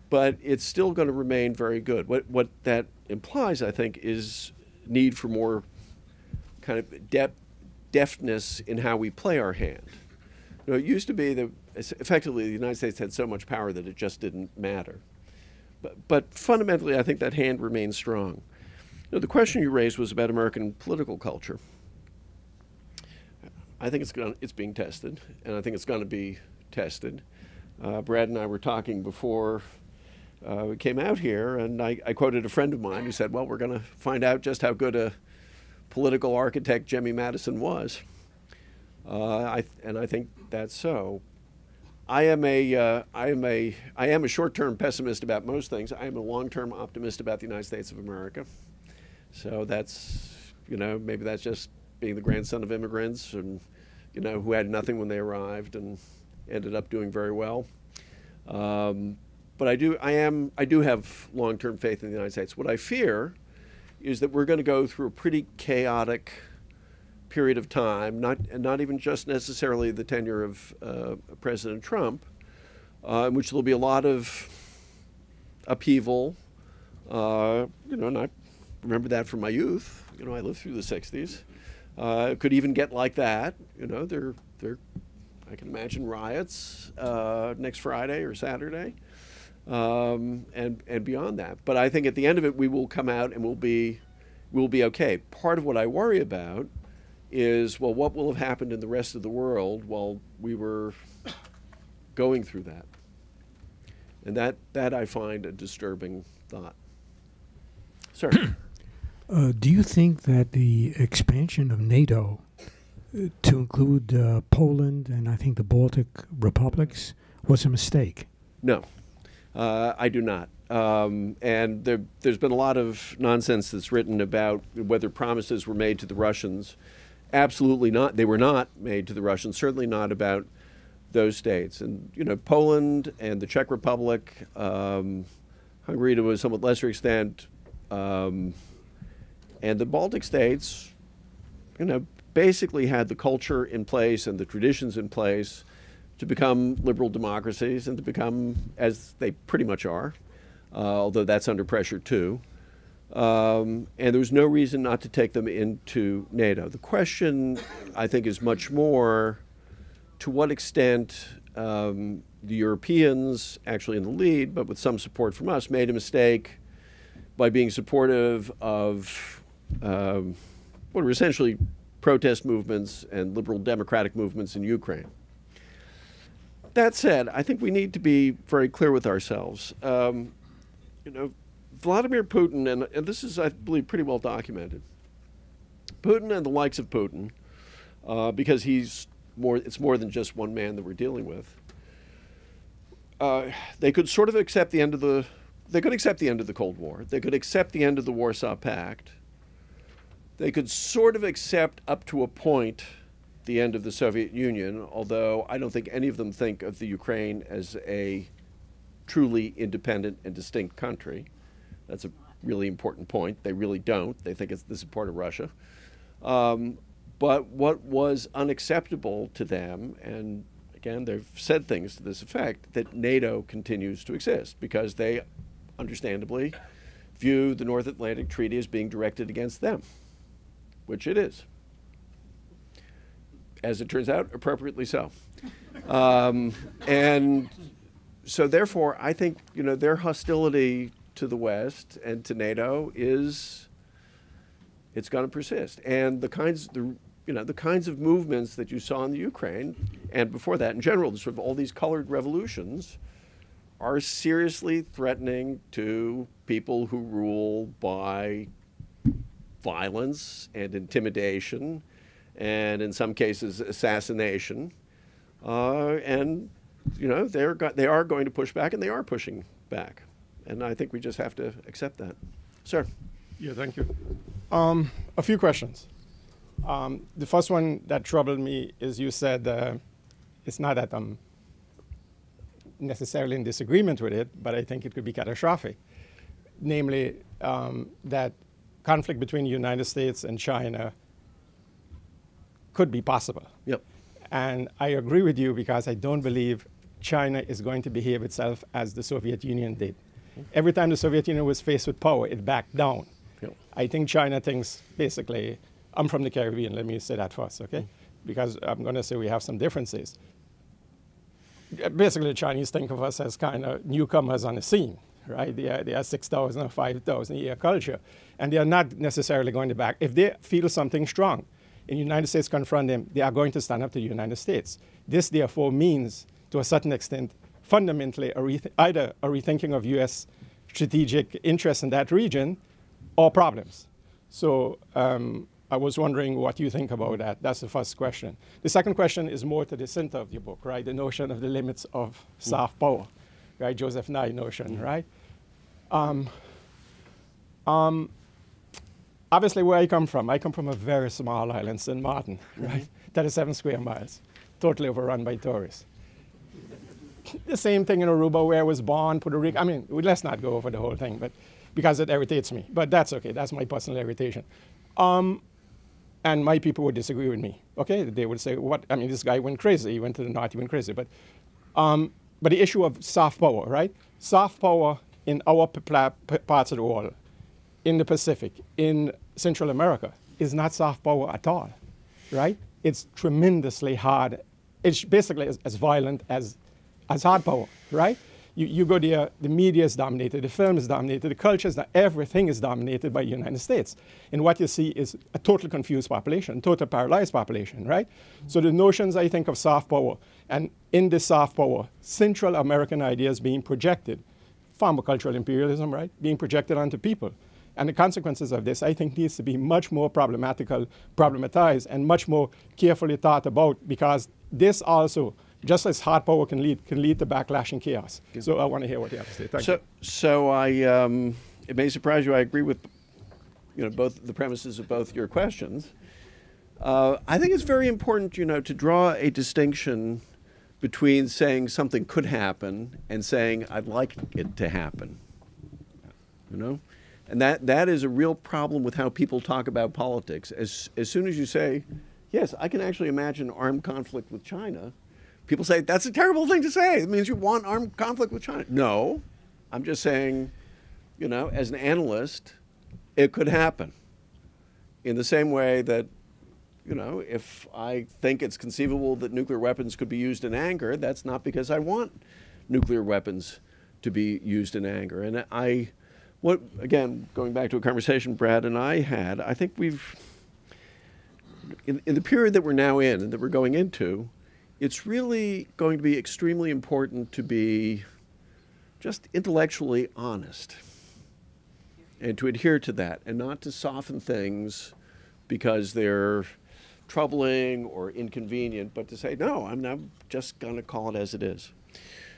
but it's still going to remain very good. What what that implies, I think, is need for more kind of depth, deftness in how we play our hand. You know, it used to be that effectively the United States had so much power that it just didn't matter. But, but fundamentally, I think that hand remains strong. You know, the question you raised was about American political culture. I think it's going it's being tested, and I think it's going to be tested. Uh, Brad and I were talking before uh, we came out here, and I, I, quoted a friend of mine who said, "Well, we're going to find out just how good a political architect Jimmy Madison was." Uh, I, and I think that's so. I am a uh, I am a I am a short-term pessimist about most things. I am a long-term optimist about the United States of America. So that's you know maybe that's just being the grandson of immigrants and you know, who had nothing when they arrived and ended up doing very well. Um, but I do, I am, I do have long-term faith in the United States. What I fear is that we're going to go through a pretty chaotic period of time, not, and not even just necessarily the tenure of uh, President Trump, uh, in which there'll be a lot of upheaval. Uh, you know, and I remember that from my youth. You know, I lived through the 60s. Uh, could even get like that. You know, there, there, I can imagine riots uh, next Friday or Saturday, um, and and beyond that. But I think at the end of it, we will come out and we'll be, we'll be okay. Part of what I worry about is well, what will have happened in the rest of the world while we were going through that, and that that I find a disturbing thought. Sir. Uh, do you think that the expansion of NATO uh, to include uh, Poland and I think the Baltic republics was a mistake? No, uh, I do not. Um, and there, has been a lot of nonsense that's written about whether promises were made to the Russians. Absolutely not. They were not made to the Russians. Certainly not about those states. And you know, Poland and the Czech Republic, um, Hungary to a somewhat lesser extent. Um, and the Baltic states, you know, basically had the culture in place and the traditions in place to become liberal democracies and to become, as they pretty much are, uh, although that's under pressure too. Um, and there was no reason not to take them into NATO. The question, I think, is much more to what extent um, the Europeans, actually in the lead, but with some support from us, made a mistake by being supportive of um, what are essentially protest movements and liberal democratic movements in Ukraine. That said, I think we need to be very clear with ourselves. Um, you know, Vladimir Putin, and, and, this is, I believe, pretty well documented. Putin and the likes of Putin, uh, because he's more, it's more than just one man that we're dealing with. Uh, they could sort of accept the end of the, they could accept the end of the Cold War. They could accept the end of the Warsaw Pact they could sort of accept up to a point the end of the Soviet Union, although I don't think any of them think of the Ukraine as a truly independent and distinct country. That's a really important point. They really don't. They think it's, this is part of Russia. Um, but what was unacceptable to them, and again, they've said things to this effect, that NATO continues to exist because they understandably view the North Atlantic Treaty as being directed against them which it is. As it turns out, appropriately so. Um, and so, therefore, I think you know their hostility to the West and to NATO is it's going to persist. And the kinds the you know the kinds of movements that you saw in the Ukraine and before that in general, the sort of all these colored revolutions are seriously threatening to people who rule by violence and intimidation, and in some cases assassination. Uh, and you know they're they are going to push back, and they are pushing back, and I think we just have to accept that. Sir. Yeah, thank you. Um, a few questions. Um, the first one that troubled me is you said uh, it's not that I'm necessarily in disagreement with it, but I think it could be catastrophic. Namely, um, that conflict between the United States and China could be possible. Yep. And I agree with you because I don't believe China is going to behave itself as the Soviet Union did. Mm-hmm. Every time the Soviet Union was faced with power, it backed down. Yep. I think China thinks basically, I'm from the Caribbean, let me say that first, okay? Mm-hmm. Because I'm going to say we have some differences. Basically, the Chinese think of us as kind of newcomers on the scene, right? They are, they are 6,000 or 5,000 year culture. And they are not necessarily going to back. If they feel something strong and the United States confront them, they are going to stand up to the United States. This, therefore, means, to a certain extent, fundamentally a either a rethinking of U.S. strategic interests in that region or problems. So um, I was wondering what you think about that. That's the first question. The second question is more to the center of your book, right? The notion of the limits of soft power, right? Joseph Nye notion, right? Um, um, obviously, where I come from, I come from a very small island, St. Martin, right? 37 square miles, totally overrun by tourists. the same thing in Aruba, where I was born, Puerto Rico. I mean, let's not go over the whole thing, but because it irritates me. But that's okay. That's my personal irritation. Um, and my people would disagree with me. Okay, they would say, "What? I mean, this guy went crazy. He went to the north. He went crazy." But, um, but the issue of soft power, right? Soft power in our parts of the world, in the Pacific, in Central America, is not soft power at all, right? It's tremendously hard. It's basically as, as violent as as hard power, right? You, you go there, the media is dominated, the film is dominated, the culture is, everything is dominated by the United States. And what you see is a totally confused population, total paralyzed population, right? So the notions, I think, of soft power, and in this soft power, Central American ideas being projected, pharmacultural imperialism, right, being projected onto people. And the consequences of this, I think, needs to be much more problematical, problematized, and much more carefully thought about because this also just as hard power can lead can lead to backlash and chaos. So I want to hear what you have to say. Thank so, you. so I, um, it may surprise you. I agree with, you know, both the premises of both your questions. Uh, I think it's very important, you know, to draw a distinction between saying something could happen and saying I'd like it to happen. You know, and that that is a real problem with how people talk about politics. As as soon as you say, yes, I can actually imagine armed conflict with China People say that's a terrible thing to say. It means you want armed conflict with China. No, I'm just saying, you know, as an analyst, it could happen. In the same way that, you know, if I think it's conceivable that nuclear weapons could be used in anger, that's not because I want nuclear weapons to be used in anger. And I, what again, going back to a conversation Brad and I had, I think we've, in, in the period that we're now in and that we're going into, it's really going to be extremely important to be just intellectually honest and to adhere to that and not to soften things because they're troubling or inconvenient, but to say, no, I'm not just going to call it as it is.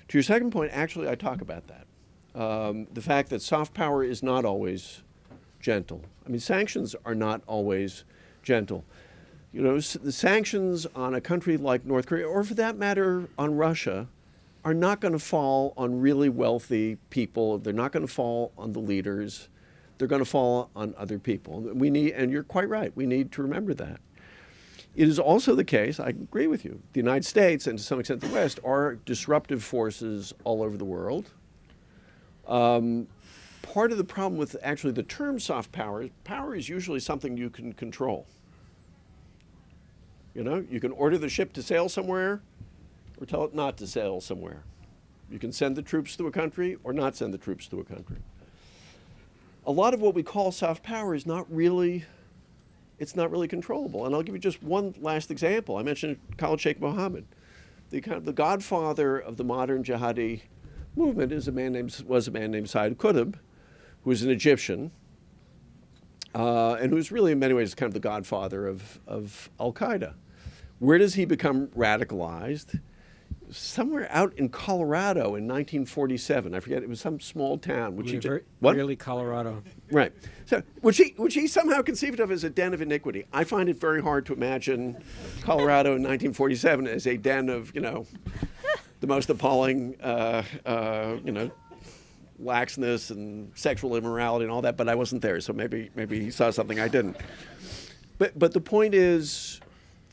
To your second point, actually, I talk about that. Um, the fact that soft power is not always gentle. I mean, sanctions are not always gentle you know, the sanctions on a country like North Korea, or for that matter, on Russia, are not going to fall on really wealthy people. They're not going to fall on the leaders. They're going to fall on other people. We need, and you're quite right. We need to remember that. It is also the case. I agree with you. The United States and to some extent the West are disruptive forces all over the world. Um, part of the problem with actually the term soft power, power is usually something you can control. You know, you can order the ship to sail somewhere or tell it not to sail somewhere. You can send the troops to a country or not send the troops to a country. A lot of what we call soft power is not really it's not really controllable. And I'll give you just one last example. I mentioned Khalid Sheikh Mohammed. The, kind of the godfather of the modern jihadi movement is a man named, was a man named Sayyid Qutb, who was an Egyptian, uh, and who's really in many ways kind of the godfather of, of Al Qaeda. Where does he become radicalized? Somewhere out in Colorado in 1947. I forget. It was some small town. Which he Really, what? really Colorado. Right. So, which he, which he somehow conceived of as a den of iniquity. I find it very hard to imagine Colorado in 1947 as a den of, you know, the most appalling, uh, uh, you know, laxness and sexual immorality and all that. But I wasn't there, so maybe maybe he saw something I didn't. But but the point is,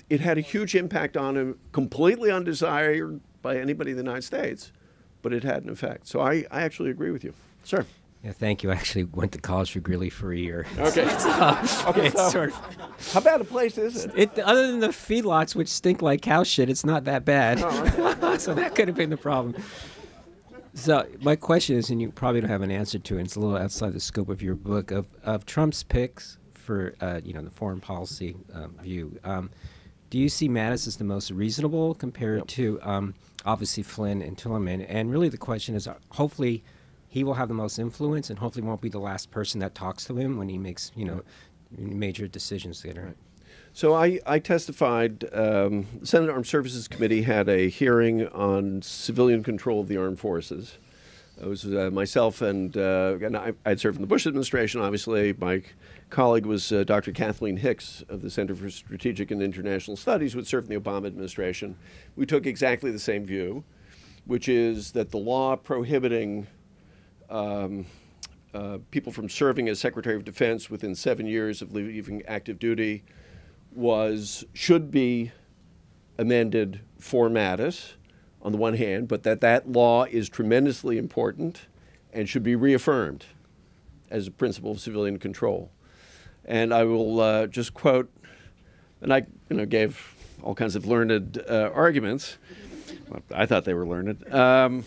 it had a huge impact on him, completely undesired by anybody in the United States, but it had an effect. So I, I actually agree with you. Sure. Yeah, thank you. I actually went to college for Greeley for a year. Okay. okay. It's So, sort of- how bad a place is it? It, other than the feedlots, which stink like cow shit, it's not that bad. so that could have been the problem. So my question is, and you probably don't have an answer to it. It's a little outside the scope of your book of, of Trump's picks for uh, you know the foreign policy um, view. Um, do you see Mattis as the most reasonable compared to um, obviously Flynn and Tillerson? And really, the question is, uh, hopefully, he will have the most influence, and hopefully, won't be the last person that talks to him when he makes you know major decisions later. So I, I testified. Um, the Senate Armed Services Committee had a hearing on civilian control of the armed forces. It was uh, myself and, uh, and I, I'd served in the Bush administration. Obviously, my colleague was uh, Dr. Kathleen Hicks of the Center for Strategic and International Studies, who served in the Obama administration. We took exactly the same view, which is that the law prohibiting um, uh, people from serving as Secretary of Defense within seven years of leaving active duty was should be amended for Mattis on the one hand, but that that law is tremendously important and should be reaffirmed as a principle of civilian control. And I will uh, just quote, and I you know gave all kinds of learned uh, arguments. Well, I thought they were learned. Um,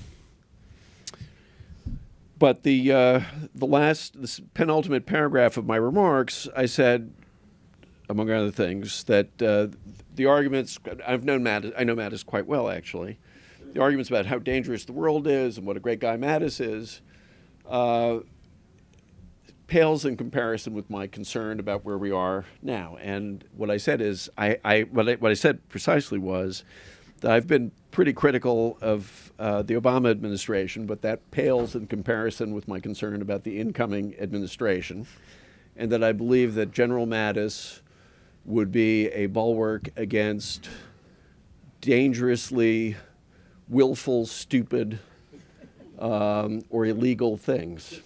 but the uh, the last, the penultimate paragraph of my remarks, I said, among other things, that uh, the arguments I've known Mattis, I know Mattis quite well actually. The arguments about how dangerous the world is and what a great guy Mattis is uh, pales in comparison with my concern about where we are now. And what I said is, I, I what I what I said precisely was that I've been pretty critical of uh, the Obama administration, but that pales in comparison with my concern about the incoming administration, and that I believe that General Mattis would be a bulwark against dangerously willful, stupid, um, or illegal things.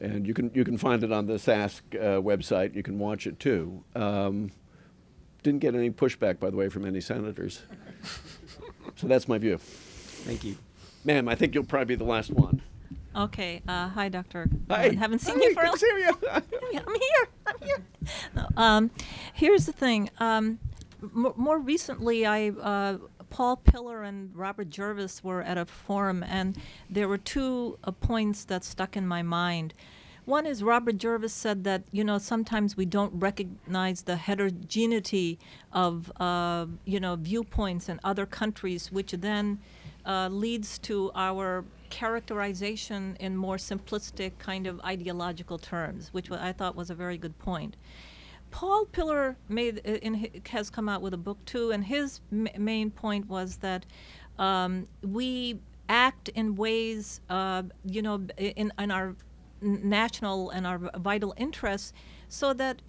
And you can you can find it on the SASC uh, website. You can watch it too. Um, didn't get any pushback, by the way, from any senators. so that's my view. Thank you. Ma'am, I think you'll probably be the last one. Okay. Uh, hi, Doctor. Hi. I haven't seen Hi, you for a good to see you. I'm here. I'm here. No, um, here's the thing. Um, m- more recently, I uh, Paul Pillar and Robert Jervis were at a forum, and there were two uh, points that stuck in my mind. One is Robert Jervis said that you know sometimes we don't recognize the heterogeneity of uh, you know viewpoints in other countries, which then uh, leads to our characterization in more simplistic kind of ideological terms, which I thought was a very good point. Paul Pillar made uh, in, has come out with a book too, and his main point was that um, we act in ways, uh, you know, in, in our national and our vital interests, so that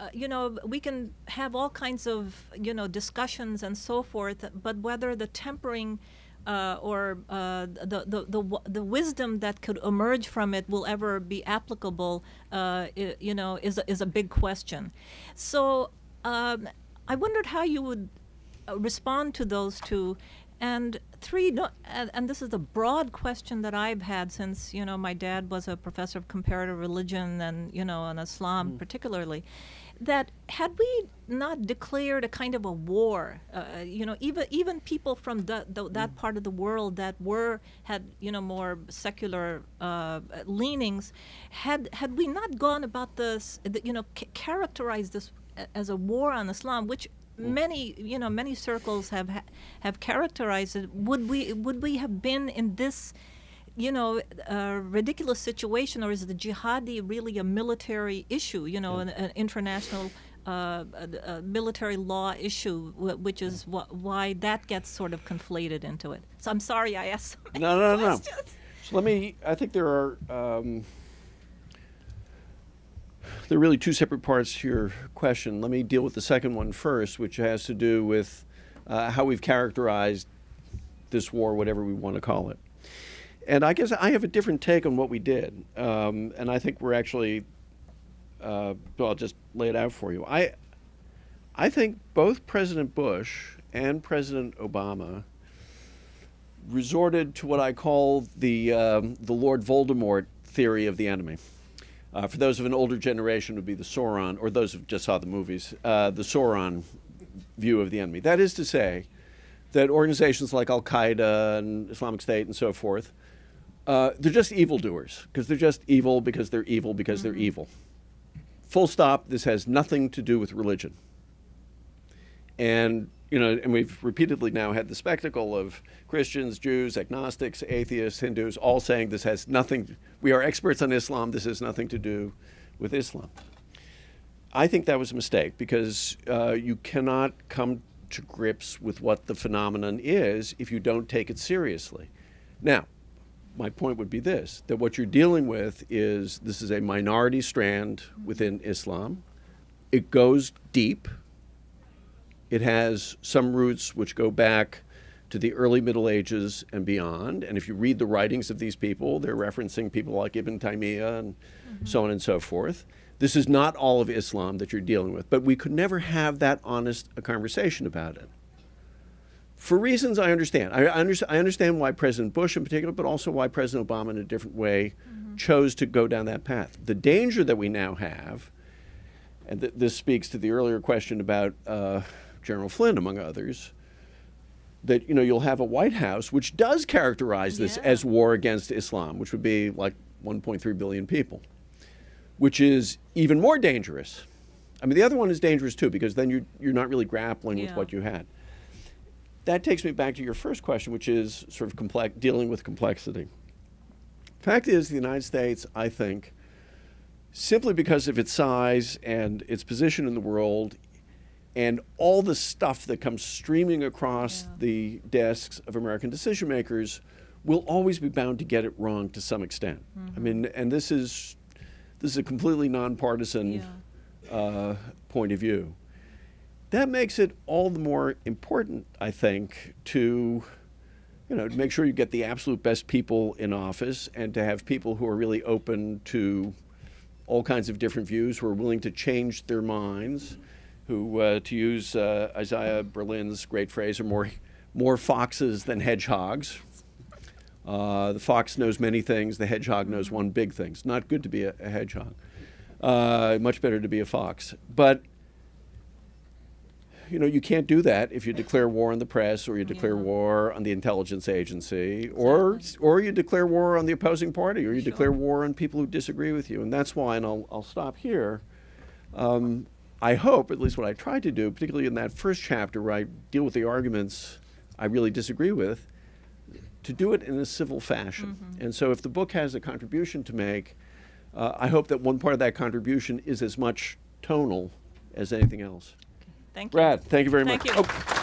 uh, you know we can have all kinds of you know discussions and so forth, but whether the tempering uh, or uh, the, the, the, the wisdom that could emerge from it will ever be applicable, uh, i- you know, is a, is a big question. So um, I wondered how you would uh, respond to those two. And three, no, and, and this is a broad question that I've had since, you know, my dad was a professor of comparative religion and, you know, and Islam particularly, that had we not declared a kind of a war, uh, you know, even even people from the, the, that part of the world that were had you know more secular uh, leanings, had had we not gone about this, the, you know, c- characterize this as a war on Islam, which many you know many circles have ha- have characterized it, would we would we have been in this? You know, a ridiculous situation, or is the jihadi really a military issue? You know, an, an international uh, a, a military law issue, which is wh- why that gets sort of conflated into it. So I'm sorry I asked. so No, no, no. questions. So let me. I think there are um, there are really two separate parts to your question. Let me deal with the second one first, which has to do with uh, how we've characterized this war, whatever we want to call it. And I guess I have a different take on what we did, um, and I think we're actually uh, well, I'll just lay it out for you. I, I think both President Bush and President Obama resorted to what I call the, um, the Lord Voldemort theory of the enemy. Uh, for those of an older generation, would be the Sauron, or those who just saw the movies, uh, the Sauron view of the enemy. That is to say, that organizations like Al Qaeda and Islamic State and so forth, uh, they're just evildoers because they're just evil because they're evil because they're evil. Full stop. This has nothing to do with religion. And you know, and we've repeatedly now had the spectacle of Christians, Jews, agnostics, atheists, Hindus, all saying this has nothing. We are experts on Islam. This has nothing to do with Islam. I think that was a mistake because uh, you cannot come to grips with what the phenomenon is if you don't take it seriously. Now, my point would be this that what you're dealing with is this is a minority strand within Islam. It goes deep. It has some roots which go back to the early Middle Ages and beyond. And if you read the writings of these people, they're referencing people like Ibn Taymiyyah and mm-hmm. so on and so forth. This is not all of Islam that you're dealing with, but we could never have that honest a conversation about it. For reasons I understand. I, under, I understand why President Bush in particular, but also why President Obama in a different way chose to go down that path. The danger that we now have, and th- this speaks to the earlier question about uh, General Flynn, among others, that you know you'll have a White House which does characterize this as war against Islam, which would be like 1.3 billion people, which is even more dangerous. I mean, the other one is dangerous too because then you're you're not really grappling with what you had. That takes me back to your first question, which is sort of complex, dealing with complexity. The fact is, the United States, I think, simply because of its size and its position in the world and all the stuff that comes streaming across the desks of American decision makers will always be bound to get it wrong to some extent. I mean, and this is this is a completely nonpartisan uh, point of view. That makes it all the more important, I think, to you know, to make sure you get the absolute best people in office and to have people who are really open to all kinds of different views, who are willing to change their minds, who, uh, to use uh, Isaiah Berlin's great phrase, are more, more foxes than hedgehogs. Uh, the fox knows many things, the hedgehog knows one big thing. It's not good to be a, a hedgehog, uh, much better to be a fox. But you know, you can't do that if you declare war on the press or you declare war on the intelligence agency or or you declare war on the opposing party or you declare war on people who disagree with you. And that's why, and I'll, I'll stop here. Um, I hope, at least what I tried to do, particularly in that first chapter where I deal with the arguments I really disagree with, to do it in a civil fashion. And so if the book has a contribution to make, uh, I hope that one part of that contribution is as much tonal as anything else. Thank you. Brad, thank you very Thank much. you. Oh.